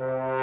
you